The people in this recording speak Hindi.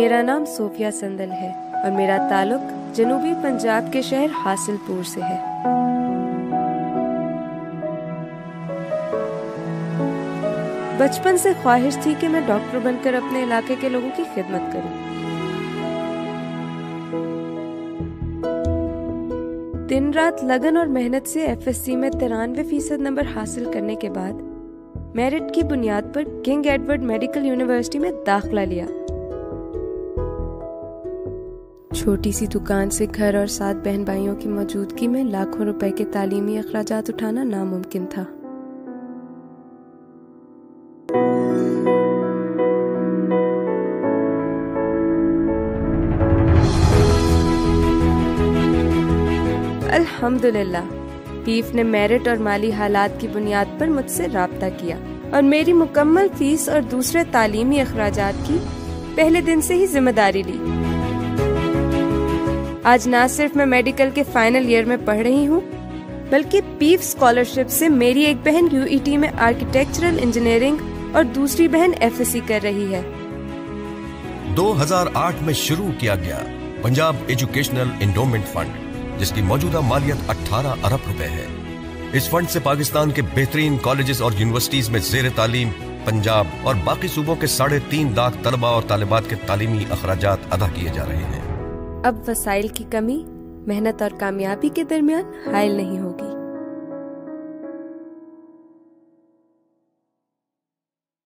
मेरा नाम सोफिया संदल है और मेरा ताल्लुक जनूबी पंजाब के शहर हासिलपुर से है बचपन से ख्वाहिश थी कि मैं डॉक्टर बनकर अपने इलाके के लोगों की खिदमत करूँ। दिन रात लगन और मेहनत से एफएससी में तिरानवे फ़ीसद नंबर हासिल करने के बाद मेरिट की बुनियाद पर किंग एडवर्ड मेडिकल यूनिवर्सिटी में दाखला लिया छोटी सी दुकान से घर और सात बहन भाइयों की मौजूदगी में लाखों रुपए के तालीमी अखराज उठाना नामुमकिन था। अल्हम्दुलिल्लाह पीफ ने मेरिट और माली हालात की बुनियाद पर मुझसे रबता किया और मेरी मुकम्मल फ़ीस और दूसरे तालीमी अखराज की पहले दिन से ही ज़िम्मेदारी ली। आज न सिर्फ़ मैं मेडिकल के फाइनल ईयर में पढ़ रही हूँ, बल्कि पीफ स्कॉलरशिप से मेरी एक बहन यूईटी में आर्किटेक्चरल इंजीनियरिंग और दूसरी बहन एफएससी कर रही है। 2008 में शुरू किया गया पंजाब एजुकेशनल इंडोमेंट फंड जिसकी मौजूदा मालियत 18 अरब रुपए है। इस फंड से पाकिस्तान के बेहतरीन कॉलेजेस और यूनिवर्सिटीज में जेर तालीम, पंजाब और बाकी सूबों के साढ़े तीन लाख तलबा और तालिबात के तालीमी अखराज अदा किए जा रहे हैं। अब वसाइल की कमी मेहनत और कामयाबी के दरमियान हायल नहीं होगी।